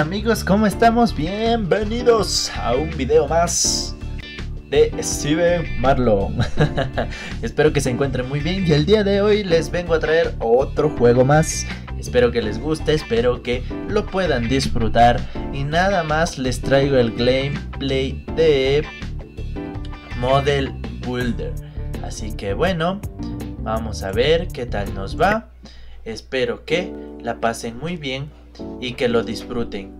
amigos, ¿cómo estamos? Bienvenidos a un video más de Steven Marlon. Espero que se encuentren muy bien y el día de hoy les vengo a traer otro juego más. Espero que les guste, espero que lo puedan disfrutar y nada más les traigo el gameplay de Model Builder. Así que bueno, vamos a ver qué tal nos va. Espero que la pasen muy bien y que lo disfruten.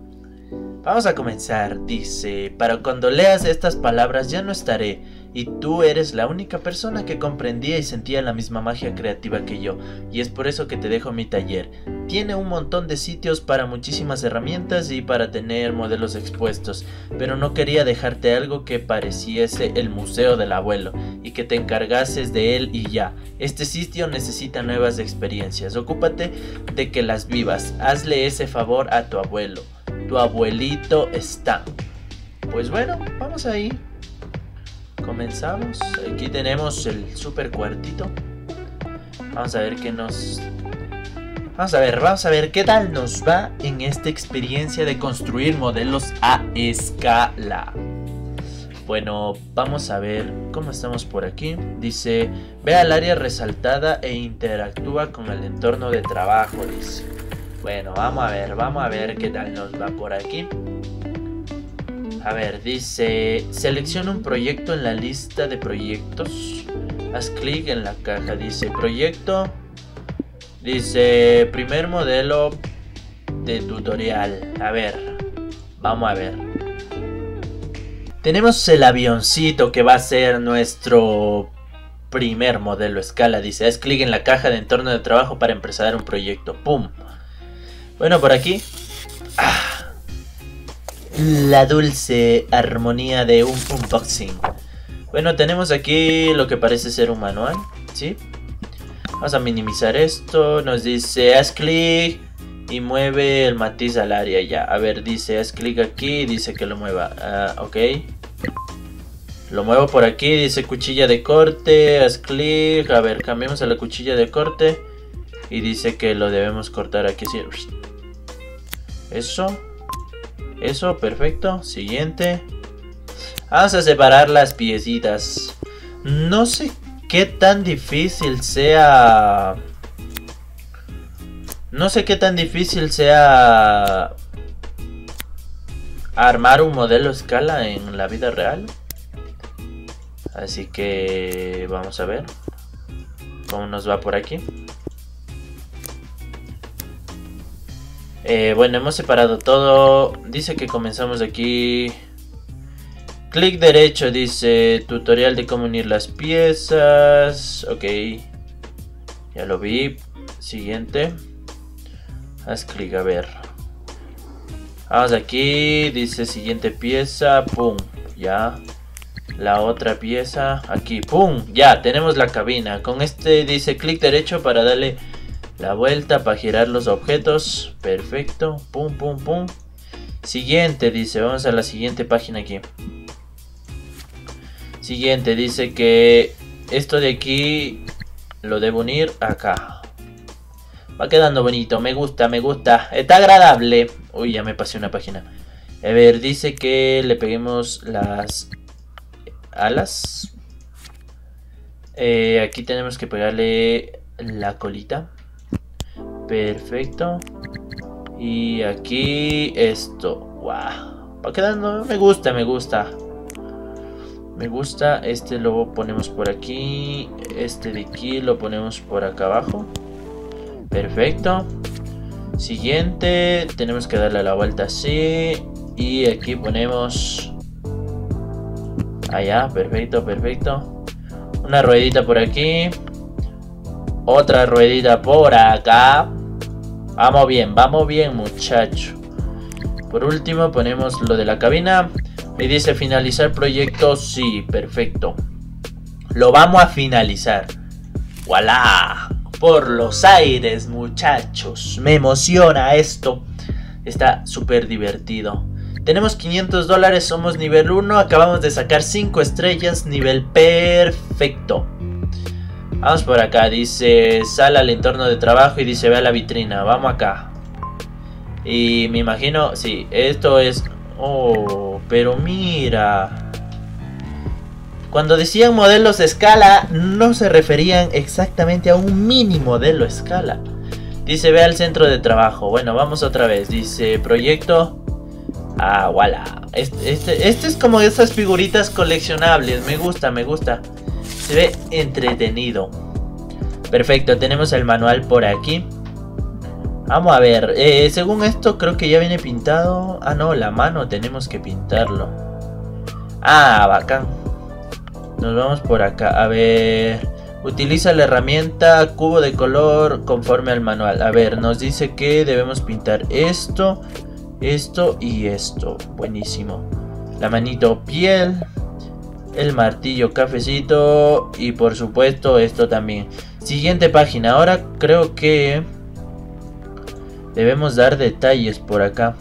Vamos a comenzar, dice, para cuando leas estas palabras ya no estaré, y tú eres la única persona que comprendía y sentía la misma magia creativa que yo, y es por eso que te dejo mi taller. Tiene un montón de sitios para muchísimas herramientas y para tener modelos expuestos, pero no quería dejarte algo que pareciese el museo del abuelo, y que te encargases de él y ya. Este sitio necesita nuevas experiencias, ocúpate de que las vivas, hazle ese favor a tu abuelo tu abuelito está. Pues bueno, vamos ahí. Comenzamos. Aquí tenemos el super cuartito. Vamos a ver qué nos... Vamos a ver, vamos a ver qué tal nos va en esta experiencia de construir modelos a escala. Bueno, vamos a ver cómo estamos por aquí. Dice, ve al área resaltada e interactúa con el entorno de trabajo, dice. Bueno, vamos a ver, vamos a ver qué tal nos va por aquí. A ver, dice, selecciona un proyecto en la lista de proyectos. Haz clic en la caja, dice proyecto. Dice, primer modelo de tutorial. A ver, vamos a ver. Tenemos el avioncito que va a ser nuestro primer modelo escala. Dice, haz clic en la caja de entorno de trabajo para empezar un proyecto. ¡Pum! Bueno, por aquí. Ah, la dulce armonía de un unboxing. Bueno, tenemos aquí lo que parece ser un manual. ¿Sí? Vamos a minimizar esto. Nos dice haz clic y mueve el matiz al área ya. A ver, dice haz clic aquí. Dice que lo mueva. Ah, ok. Lo muevo por aquí. Dice cuchilla de corte. Haz clic. A ver, cambiamos a la cuchilla de corte. Y dice que lo debemos cortar aquí. ¿sí? Eso. Eso, perfecto. Siguiente. Vamos a separar las piecitas. No sé qué tan difícil sea... No sé qué tan difícil sea armar un modelo escala en la vida real. Así que vamos a ver cómo nos va por aquí. Eh, bueno, hemos separado todo. Dice que comenzamos aquí. Clic derecho dice tutorial de cómo unir las piezas. Ok. Ya lo vi. Siguiente. Haz clic a ver. Vamos aquí. Dice siguiente pieza. Pum. Ya. La otra pieza. Aquí. Pum. Ya. Tenemos la cabina. Con este dice clic derecho para darle la vuelta para girar los objetos. Perfecto. Pum, pum, pum. Siguiente, dice. Vamos a la siguiente página aquí. Siguiente, dice que esto de aquí lo debo unir acá. Va quedando bonito. Me gusta, me gusta. Está agradable. Uy, ya me pasé una página. A ver, dice que le peguemos las alas. Eh, aquí tenemos que pegarle la colita. Perfecto. Y aquí esto. Wow. Va quedando. Me gusta, me gusta. Me gusta. Este lo ponemos por aquí. Este de aquí lo ponemos por acá abajo. Perfecto. Siguiente. Tenemos que darle la vuelta así. Y aquí ponemos. Allá. Perfecto, perfecto. Una ruedita por aquí. Otra ruedita por acá. Vamos bien, vamos bien muchacho. Por último ponemos lo de la cabina. Me dice finalizar proyecto. Sí, perfecto. Lo vamos a finalizar. ¡Voilà! Por los aires muchachos. Me emociona esto. Está súper divertido. Tenemos 500 dólares, somos nivel 1. Acabamos de sacar 5 estrellas, nivel perfecto. Vamos por acá, dice sal al entorno de trabajo y dice ve a la vitrina, vamos acá. Y me imagino, sí, esto es... Oh, pero mira. Cuando decían modelos escala, no se referían exactamente a un mini modelo escala. Dice, ve al centro de trabajo. Bueno, vamos otra vez. Dice, proyecto. Ah, voilà. Este, este, este es como esas figuritas coleccionables. Me gusta, me gusta. Se ve entretenido. Perfecto, tenemos el manual por aquí. Vamos a ver, eh, según esto creo que ya viene pintado. Ah, no, la mano tenemos que pintarlo. Ah, bacán. Nos vamos por acá. A ver, utiliza la herramienta cubo de color conforme al manual. A ver, nos dice que debemos pintar esto, esto y esto. Buenísimo. La manito piel, el martillo cafecito y por supuesto esto también. Siguiente página. Ahora creo que debemos dar detalles por acá.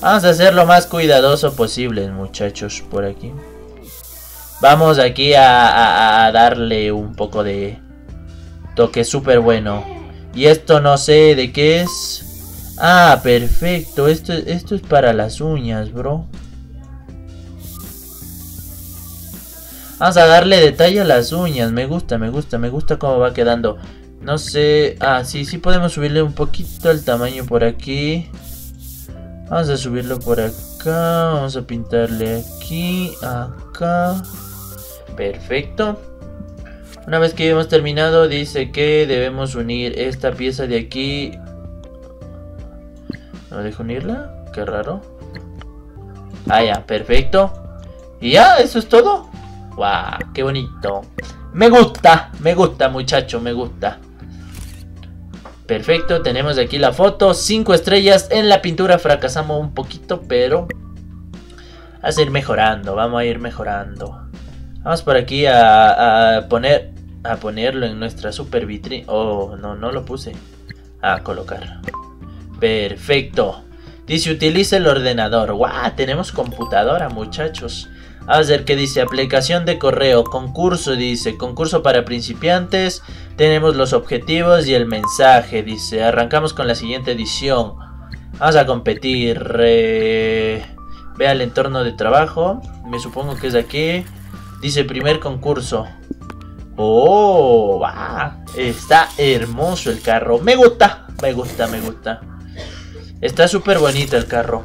Vamos a ser lo más cuidadoso posible, muchachos, por aquí. Vamos aquí a, darle un poco de toque súper bueno. Y esto no sé de qué es. Ah, perfecto. Esto, esto es para las uñas, bro. Vamos a darle detalle a las uñas. Me gusta, me gusta, me gusta cómo va quedando. No sé. Ah, sí, sí podemos subirle un poquito el tamaño por aquí. Vamos a subirlo por acá. Vamos a pintarle aquí, acá. Perfecto. Una vez que hemos terminado, dice que debemos unir esta pieza de aquí. ¿No dejo unirla? Qué raro. Ah, ya, perfecto. Y ya, eso es todo. ¡Wow! ¡Qué bonito! Me gusta, me gusta muchacho, me gusta. Perfecto, tenemos aquí la foto. 5 estrellas en la pintura. Fracasamos un poquito, pero... Vamos a ir mejorando, vamos a ir mejorando. Vamos por aquí a, poner... A ponerlo en nuestra super vitrina. Oh, no, no lo puse. A colocar. Perfecto. Dice utiliza el ordenador. ¡Wow! Tenemos computadora, muchachos. A ver qué dice. Aplicación de correo. Concurso, dice. Concurso para principiantes. Tenemos los objetivos y el mensaje, dice. Arrancamos con la siguiente edición. Vamos a competir. ve al entorno de trabajo. Me supongo que es aquí. Dice primer concurso. Oh, va. Está hermoso el carro. Me gusta, me gusta, me gusta. Está súper bonito el carro.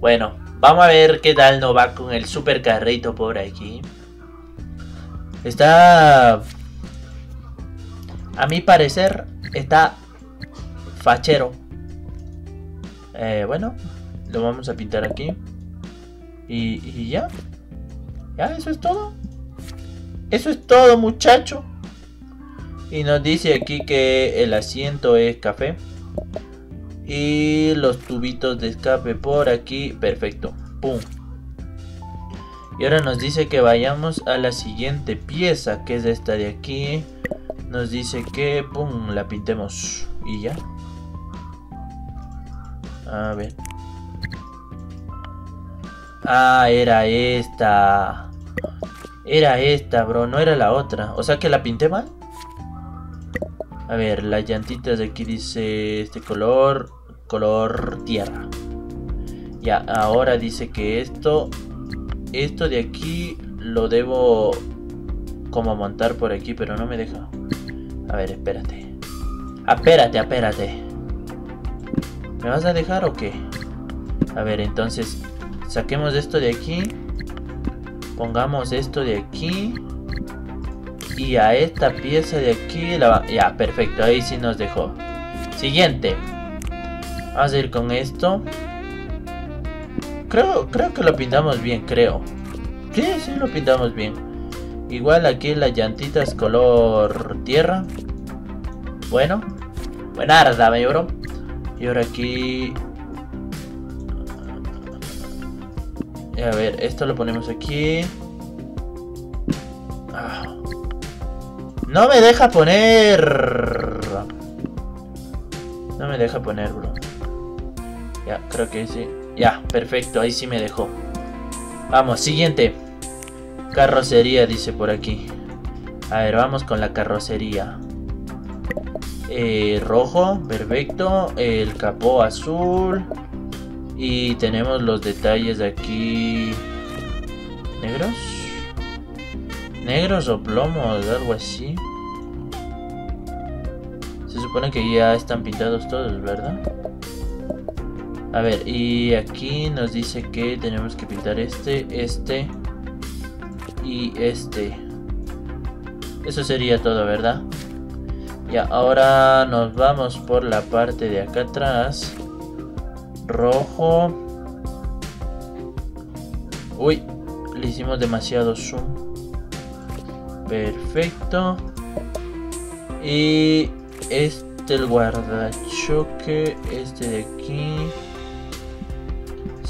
Bueno, Vamos a ver qué tal nos va con el super carrito por aquí. Está... A mi parecer, está fachero. Eh, bueno, lo vamos a pintar aquí. Y, y ya. Ya, eso es todo. Eso es todo, muchacho. Y nos dice aquí que el asiento es café. Y los tubitos de escape por aquí. Perfecto. Pum. Y ahora nos dice que vayamos a la siguiente pieza, que es esta de aquí. Nos dice que, pum, la pintemos. Y ya. A ver. Ah, era esta. Era esta, bro. No era la otra. O sea que la pinté mal. A ver, las llantitas de aquí dice este color color tierra. Ya, ahora dice que esto, esto de aquí lo debo como montar por aquí, pero no me deja. A ver, espérate. Espérate, espérate. ¿Me vas a dejar o qué? A ver, entonces saquemos esto de aquí. Pongamos esto de aquí. Y a esta pieza de aquí la Ya, perfecto, ahí sí nos dejó. Siguiente. Ir con esto. Creo, creo que lo pintamos bien, creo. Sí, sí, lo pintamos bien. Igual aquí las llantitas color tierra. Bueno. Buenarda, mi bro. Y ahora aquí... A ver, esto lo ponemos aquí. Ah. No me deja poner... No me deja poner, bro. Ya, creo que sí. Ya, perfecto, ahí sí me dejó. Vamos, siguiente. Carrocería, dice por aquí. A ver, vamos con la carrocería. eh, rojo, perfecto. El capó azul. Y tenemos los detalles aquí. ¿Negros? ¿Negros o plomos? Algo así. Se supone que ya están pintados todos, ¿verdad? A ver, y aquí nos dice que tenemos que pintar este, este y este. Eso sería todo, ¿verdad? Ya, ahora nos vamos por la parte de acá atrás. Rojo. Uy, le hicimos demasiado zoom. Perfecto. Y este el guardachoque. Este de aquí.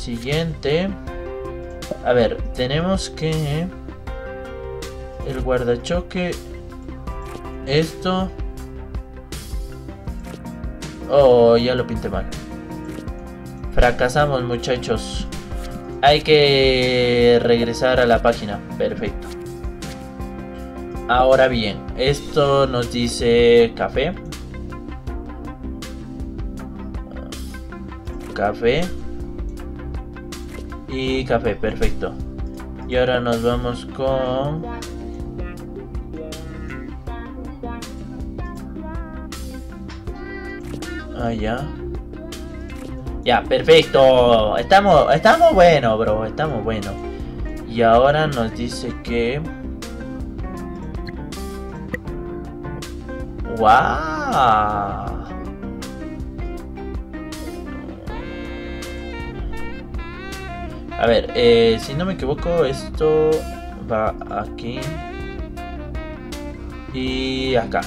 Siguiente. A ver, tenemos que... El guardachoque. Esto. Oh, ya lo pinté mal. Fracasamos, muchachos. Hay que regresar a la página. Perfecto. Ahora bien, esto nos dice café. Café. Y café, perfecto. Y ahora nos vamos con... Ah, ya. Ya, perfecto. Estamos, estamos bueno, bro. Estamos bueno. Y ahora nos dice que... ¡Wow! A ver, eh, si no me equivoco, esto va aquí. Y acá.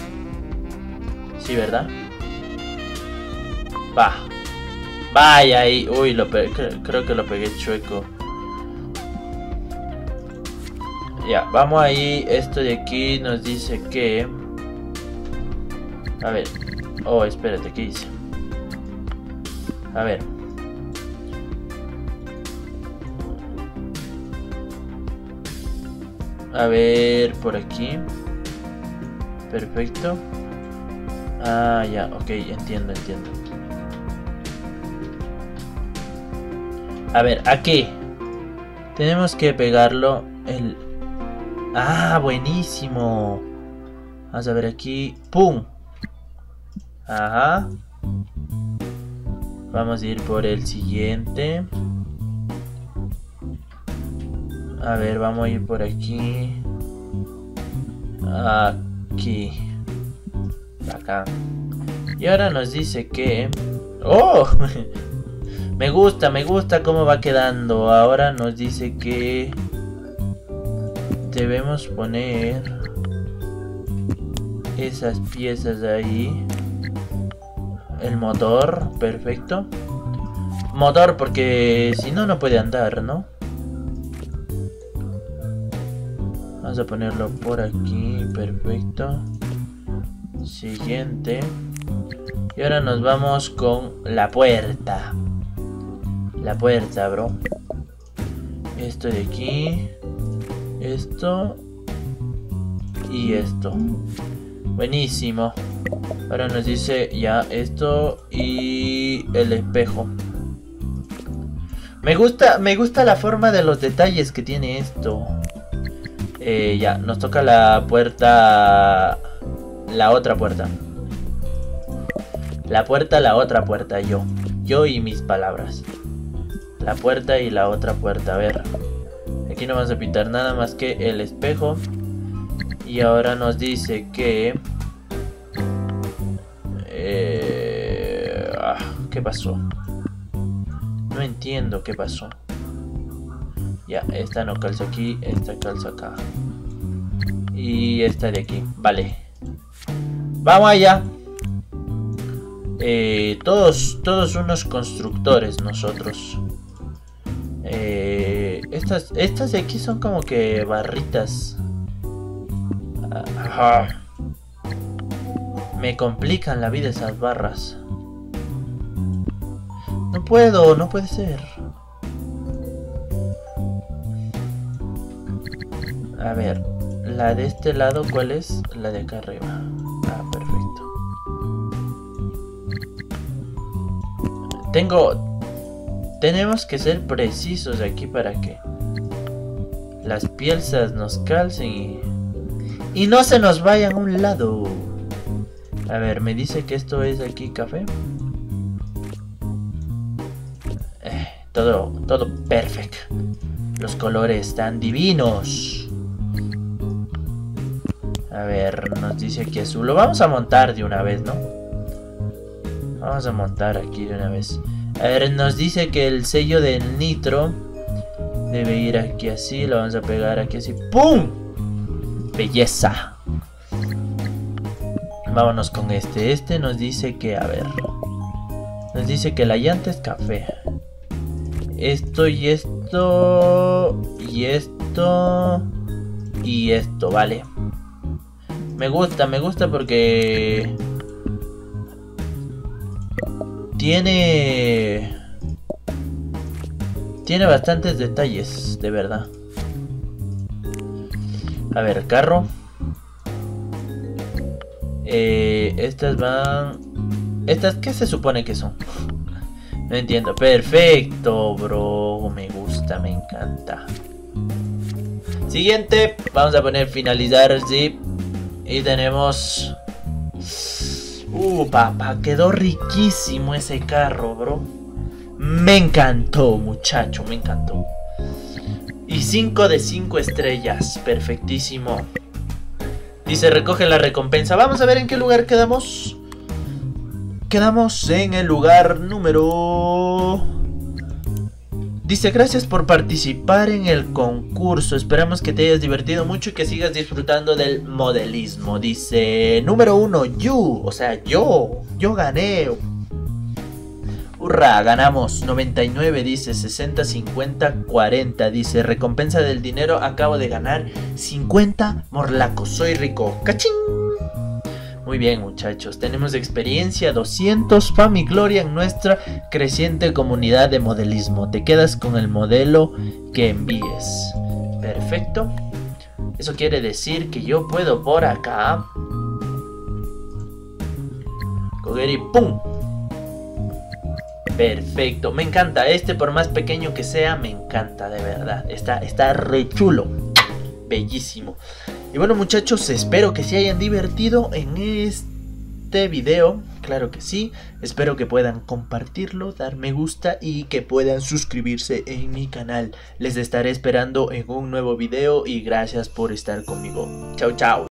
Sí, ¿verdad? Va. Vaya ahí. Uy, lo creo que lo pegué chueco. Ya, vamos ahí. Esto de aquí nos dice que... A ver. Oh, espérate, ¿qué hice? A ver. A ver, por aquí. Perfecto. Ah, ya, ok, entiendo, entiendo. A ver, aquí. Tenemos que pegarlo el... Ah, buenísimo. Vamos a ver aquí. ¡Pum! Ajá. Vamos a ir por el siguiente. A ver, vamos a ir por aquí. Aquí. Acá. Y ahora nos dice que... ¡Oh! Me gusta, me gusta cómo va quedando. Ahora nos dice que debemos poner esas piezas ahí. El motor, perfecto. Motor porque si no, no puede andar, ¿no? Vamos a ponerlo por aquí, perfecto. Siguiente. Y ahora nos vamos con la puerta la puerta, bro. Esto de aquí. Esto. Y esto. Buenísimo. Ahora nos dice ya esto y el espejo. Me gusta, me gusta la forma de los detalles que tiene esto. Eh, ya, nos toca la puerta... La otra puerta. La puerta, la otra puerta, yo. Yo y mis palabras la puerta y la otra puerta. A ver, aquí no vamos a pintar nada más que el espejo. Y ahora nos dice que... Eh, ah, ¿Qué pasó? No entiendo qué pasó. Ya, esta no calza aquí, esta calza acá. Y esta de aquí, vale. Vamos allá. Eh, todos, todos unos constructores nosotros. Eh, estas, estas de aquí son como que barritas. Me complican la vida esas barras. No puedo, no puede ser. A ver, la de este lado, ¿cuál es? La de acá arriba. Ah, perfecto. Tengo... Tenemos que ser precisos aquí para que las piezas nos calcen y... Y no se nos vayan a un lado. A ver, me dice que esto es aquí café. Eh, todo, todo perfecto. Los colores están divinos. A ver, nos dice aquí azul. Lo vamos a montar de una vez, ¿no? Vamos a montar aquí de una vez. A ver, nos dice que el sello del nitro debe ir aquí así. Lo vamos a pegar aquí así. ¡Pum! Belleza. Vámonos con este. Este nos dice que, a ver. Nos dice que la llanta es café. Esto y esto. Y esto. Y esto, vale. Me gusta, me gusta porque... Tiene... Tiene bastantes detalles, de verdad. A ver, carro. Eh, estas van... ¿Estas qué se supone que son? No entiendo. Perfecto, bro. Me gusta, me encanta. Siguiente. Vamos a poner finalizar zip. Y tenemos... Uh, papá, quedó riquísimo ese carro, bro. Me encantó, muchacho, me encantó. Y 5 de 5 estrellas, perfectísimo. Dice, recoge la recompensa. Vamos a ver en qué lugar quedamos. Quedamos en el lugar número... Dice, gracias por participar en el concurso. Esperamos que te hayas divertido mucho y que sigas disfrutando del modelismo. Dice, número uno, you. O sea, yo. Yo gané. Hurra, ganamos 99, dice 60, 50, 40, dice recompensa del dinero, acabo de ganar 50 morlacos, soy rico, cachín. Muy bien muchachos, tenemos experiencia 200 fama y gloria en nuestra creciente comunidad de modelismo. Te quedas con el modelo que envíes. Perfecto. Eso quiere decir que yo puedo por acá coger y ¡pum! Perfecto, me encanta. Este por más pequeño que sea, me encanta de verdad. Está, está re chulo. Bellísimo. Y bueno muchachos, espero que se hayan divertido en este video. Claro que sí. Espero que puedan compartirlo, dar me gusta y que puedan suscribirse en mi canal. Les estaré esperando en un nuevo video y gracias por estar conmigo. Chao, chao.